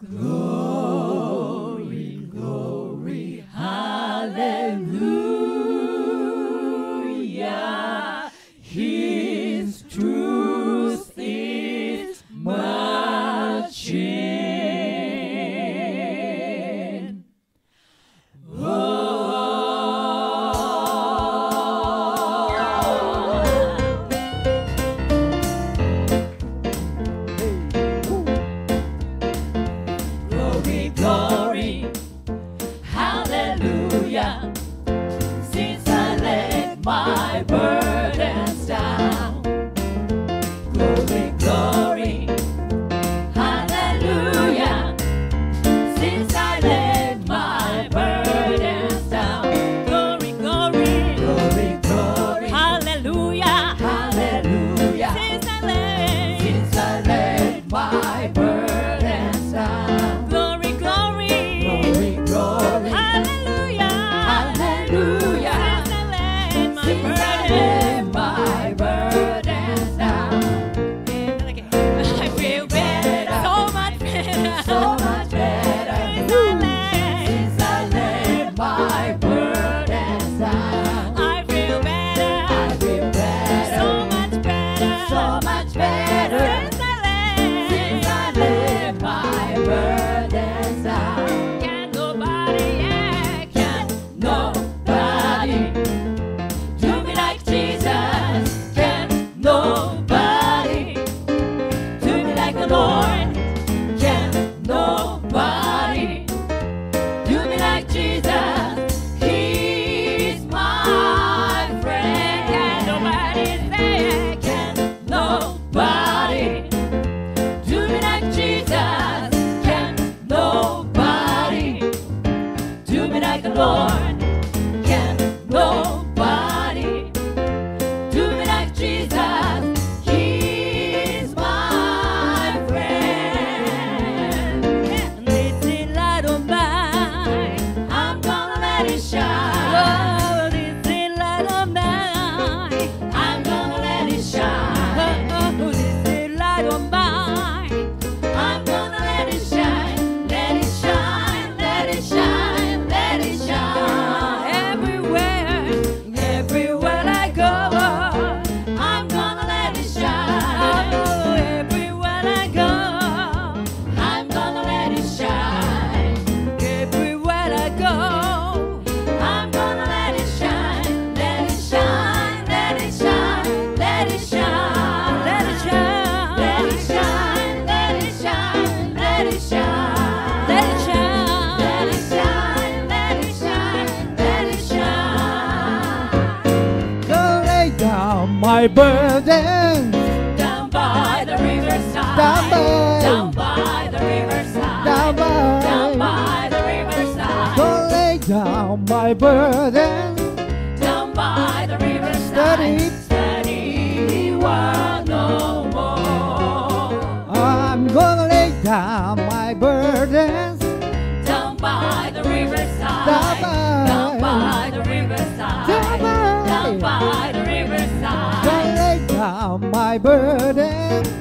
Glory. Bye. do me like the Lord. Can no my burden down by the riverside. Down by, down by the riverside. Down by, down by the riverside. Go lay down my burden down by the riverside. Steady. my burden.